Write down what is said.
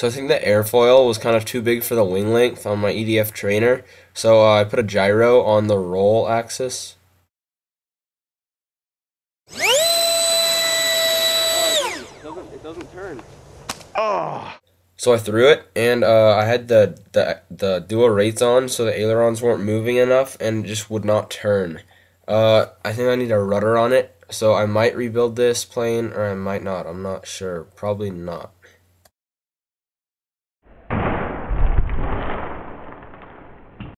So I think the airfoil was kind of too big for the wing length on my EDF trainer. So uh, I put a gyro on the roll axis. It. So I threw it, and uh, I had the, the the dual rates on, so the ailerons weren't moving enough, and it just would not turn. Uh, I think I need a rudder on it, so I might rebuild this plane, or I might not. I'm not sure. Probably not.